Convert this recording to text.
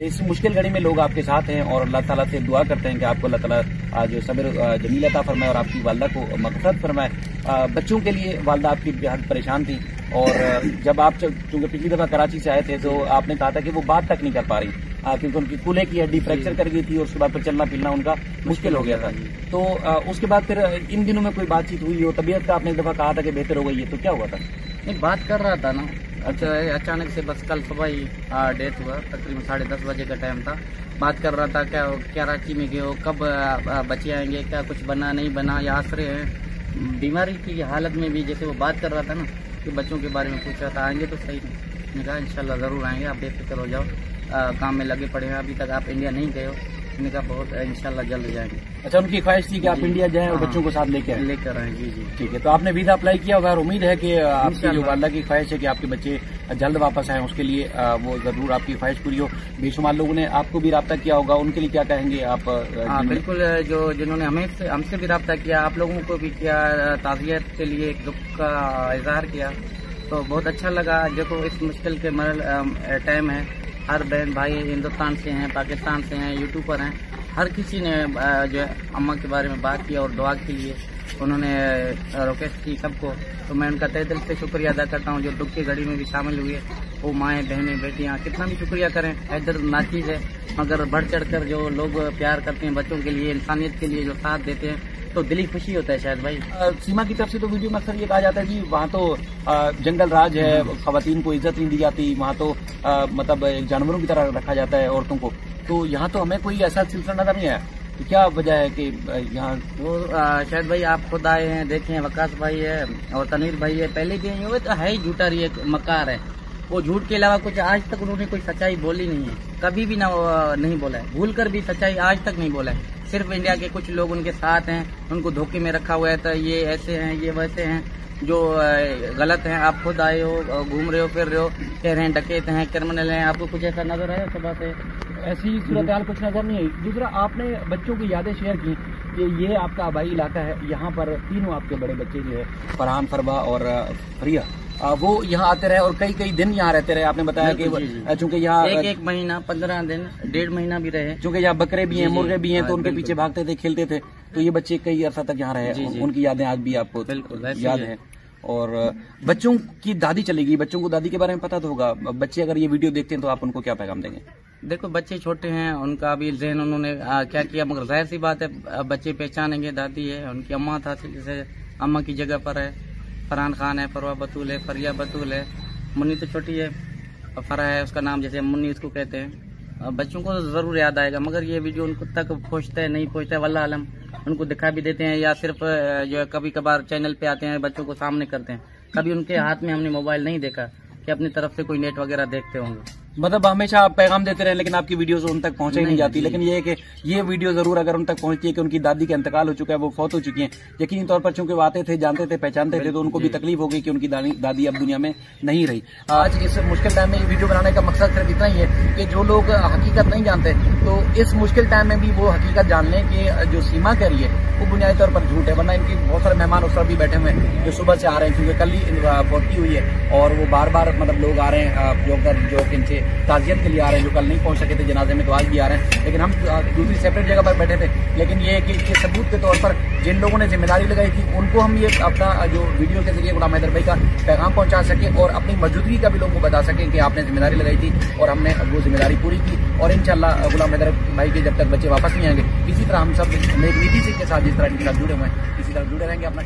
इस मुश्किल घड़ी में लोग आपके साथ हैं और अल्लाह ताला से दुआ करते हैं कि आपको अल्लाह ताला जो सब्र जमील अता फरमाए और आपकी वालदा को मकसद फरमाए। बच्चों के लिए वालदा आपकी बेहद परेशान थी और जब आप चूँकि पिछली दफ़ा कराची से आए थे तो आपने कहा था कि वो बात तक नहीं कर पा रही क्योंकि उनकी कूल्हे की हड्डी फ्रैक्चर कर गई थी और उसके बाद फिर चलना फिरना उनका मुश्किल हो गया था। तो उसके बाद फिर इन दिनों में कोई बातचीत हुई हो तबीयत का आपने एक दफ़ा कहा था कि बेहतर हो गई है तो क्या हुआ था? नहीं बात कर रहा था ना अच्छा अचानक से बस कल सुबह ही डेथ हुआ तकरीबन साढ़े दस बजे का टाइम था। बात कर रहा था क्या क्या रांची में गए हो कब बच्चे आएँगे क्या कुछ बना नहीं बना या आश्रय है। बीमारी की हालत में भी जैसे वो बात कर रहा था ना कि बच्चों के बारे में पूछ रहा था आएँगे तो सही नहीं कहा इंशाल्लाह ज़रूर आएँगे आप बेफिक्र हो जाओ। आ, काम में लगे पड़े हैं अभी तक आप इंडिया नहीं गए हो। उसने कहा बहुत इंशाल्लाह जल्द जाएँगे। अच्छा उनकी ख्वाहिश थी कि आप इंडिया जाएँ और हाँ। बच्चों को साथ लेकर आए। लेकर आए जी जी। ठीक है तो आपने वीज़ा अप्लाई किया और उम्मीद है कि आपकी जो वाला की ख्वाहिश है कि आपके बच्चे जल्द वापस आए उसके लिए वो ज़रूर आपकी ख्वाहिश पूरी हो। बेशुमार लोगों ने आपको भी रब्ता किया होगा उनके लिए क्या कहेंगे आप हाँ बिल्कुल जो जिन्होंने हमें हमसे भी रब्ता किया आप लोगों को भी किया ताजियत के लिए एक दुख का इजहार किया। तो बहुत अच्छा लगा। देखो इस मुश्किल के मरल टाइम है। हर बहन भाई हिंदुस्तान से हैं, पाकिस्तान से हैं, यूट्यूबर हैं, हर किसी ने जो है अम्मा के बारे में बात की और दुआ के लिए उन्होंने रिक्वेस्ट की सबको। तो मैं उनका तय दिल से शुक्रिया अदा करता हूँ, जो दुख की घड़ी में भी शामिल हुए। वो माएँ, बहनें, बेटियाँ, कितना भी शुक्रिया करें, हैदर नाचीज है। मगर बढ़ चढ़ कर जो लोग प्यार करते हैं बच्चों के लिए, इंसानियत के लिए जो साथ देते हैं तो दिली खुशी होता है शायद भाई। आ, सीमा की तरफ़ से तो वीडियो में अक्सर ये कहा जाता है कि वहाँ तो आ, जंगल राज है खातन को इज़्ज़त नहीं दी जाती वहाँ तो आ, मतलब जानवरों की तरह रखा जाता है औरतों को। तो यहाँ तो हमें कोई ऐसा सिलसिला नज़र नहीं आया। तो क्या वजह है कि यहाँ वो शायद भाई आप खुद आए हैं देखे हैं वकास भाई है और तनीर भाई है पहले भी हुए तो है ही झूठा रही है मकार है। वो झूठ के अलावा कुछ आज तक उन्होंने कोई सच्चाई बोली नहीं है। कभी भी ना नहीं बोला है। भूल कर भी सच्चाई आज तक नहीं बोला है। सिर्फ़ इंडिया के कुछ लोग उनके साथ हैं, उनको धोखे में रखा हुआ है तो ये ऐसे हैं, ये वैसे हैं, जो गलत हैं। आप खुद आए हो घूम रहे हो, फिर रहे हो, कह रहे हैं डकेत हैं क्रिमिनल हैं। आपको कुछ ऐसा नज़र आया सुबह से? ऐसी सूरत हाल कुछ नज़र नहीं आई। दूसरा, आपने बच्चों की यादें शेयर की कि ये आपका आबाई इलाका है। यहाँ पर तीनों आपके बड़े बच्चे जो है, फरहान फरबा और फरिया। वो यहाँ आते रहे और कई कई दिन यहाँ रहते रहे। आपने बताया कि चूँकि यहाँ एक एक महीना पंद्रह दिन डेढ़ महीना भी रहे। चूँकि यहाँ बकरे भी हैं मुर्गे भी हैं तो हाँ, उनके पीछे भागते थे खेलते थे। तो ये बच्चे कई अर्सा तक यहाँ रहे उनकी यादें आज भी आपको याद है। और बच्चों की दादी चलेगी। बच्चों को दादी के बारे में पता तो होगा। बच्चे अगर ये वीडियो देखते हैं तो आप उनको क्या पैगाम देंगे? देखो बच्चे छोटे हैं उनका अभी जहन उन्होंने क्या किया? मगर ज़ाहिर सी बात है बच्चे पहचानेंगे दादी है उनकी अम्मा था जैसे अम्मा की जगह पर है। फरहान खान है परवा बतूल है, फरिया बतूल है। मुन्नी तो छोटी है फरा है, उसका नाम जैसे मुन्नी उसको कहते हैं। बच्चों को तो ज़रूर याद आएगा, मगर ये वीडियो उनको तक पहुँचता है, नहीं पहुँचता है वल्ला आलम। उनको दिखा भी देते हैं या सिर्फ़ जो है कभी कभार चैनल पे आते हैं, बच्चों को सामने करते हैं। कभी उनके हाथ में हमने मोबाइल नहीं देखा कि अपनी तरफ़ से कोई नेट वगैरह देखते होंगे। मतलब हमेशा आप पैगाम देते रहे लेकिन आपकी वीडियोस उन तक पहुँचे नहीं जाती। लेकिन ये है कि ये वीडियो ज़रूर अगर उन तक पहुँचती है कि उनकी दादी का इंतकाल हो चुका है वो फौत हो चुकी है। यकीनी तौर पर चूँकि वो आते थे जानते थे पहचानते थे तो उनको भी तकलीफ़ हो गई कि उनकी दादी अब दुनिया में नहीं रही। आज इस मुश्किल टाइम में ये वीडियो बनाने का मकसद सिर्फ़ इतना ही है कि जो लोग हकीकत नहीं जानते तो इस मुश्किल टाइम में भी वो हकीकत जान लें कि जो सीमा कह रही है, वो बुनियादी तौर पर झूठ है, वरना इनकी बहुत सारे मेहमान उस तरफ़ भी बैठे हुए हैं, जो सुबह से आ रहे हैं, क्योंकि कल ही फौत हुई है, और वो बार बार मतलब लोग आ रहे हैं जो कर जो इनसे ताजियत के लिए आ रहे हैं, जो कल नहीं पहुँच सके थे, जनाजे में तो आज भी आ रहे हैं, लेकिन हम दूसरी सेपरेट जगह पर बैठे थे, लेकिन ये कि इसके सबूत के तौर पर जिन लोगों ने ज़िम्मेदारी लगाई थी, उनको हम ये अपना जो वीडियो के ज़रिए गुलाम हैदर भाई का पैगाम पहुँचा सके और अपनी मौजूदगी का भी लोगों को बता सकें कि आपने ज़िम्मेदारी लगाई थी और हमने वो ज़िम्मेदारी पूरी की। और इनशाला गुलाम हैदर भाई के जब तक बच्चे वापस नहीं आएँगे, इसी तरह हम सब नेक नीति के साथ जिस तरह इनके साथ जुड़े हुए हैं। इसी तरह जुड़े रहेंगे अपना